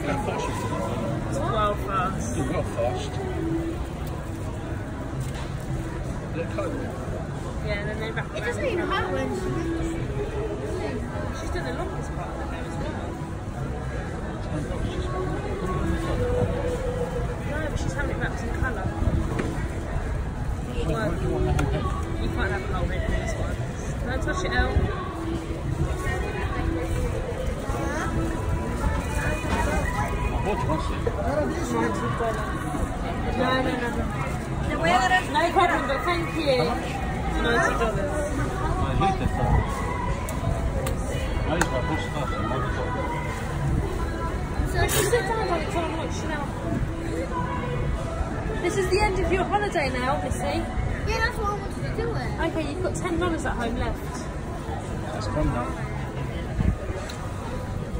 you go fast. It's well fast. It's well fast. Is it cold? Yeah, then they back It doesn't even hurt when. She's done the longest part of the it as well. No, but she's having it wrapped in colour. You, can't have a whole bit in this one. Can I touch it out? What was it? Ninety dollars. No, no, no, no. The way that I No problem, but thank you. Ninety dollars. I hate that stuff. I used to have stuff and all the stuff. So just sit down like someone watch now. This is the end of your holiday now, obviously. Yeah, that's what I wanted to do it. Okay, you've got ten dollars at home left. That's gone now.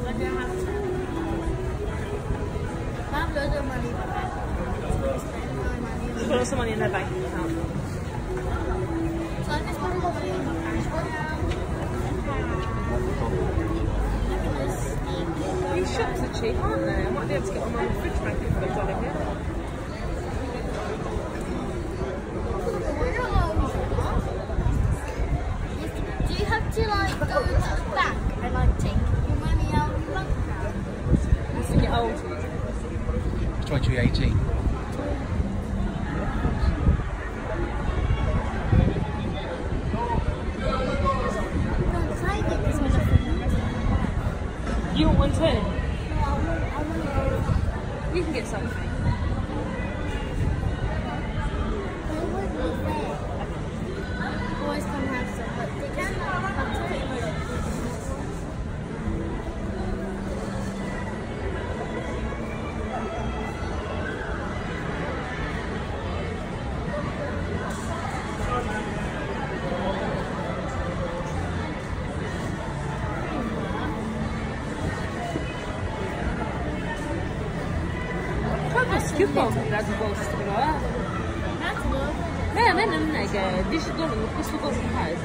I have loads of money, but I don't spend my money You've lots of money in their bank account. So I just spend my money on my cash Look at this steak. These shops are cheap, aren't they? I might be able to get my mum a fridge magnet for a dollar here. Where are those? You- Do you have to like go to the bank and like take your money out of your bank account? As you get older. It's 2018. No, save it because we're not You want one too? No, I want, to. You can get something. Kanske skupa om det där går så ska det vara. That's good. Nej, men den där vi ska gå vi ska gå så här.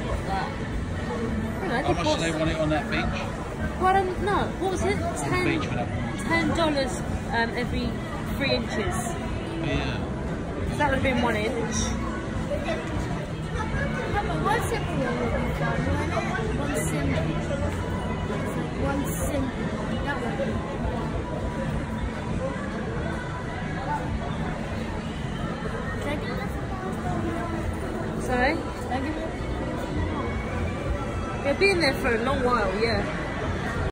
How much do they want it on that beach? Well, I don't know. What was it? Ten, beach for that ten dollars um, every three inches. Yeah. So that would have been one inch. But one simple one would be fun, wouldn't it? One that? Sorry? Can I get that? They've been there for a long while, yeah.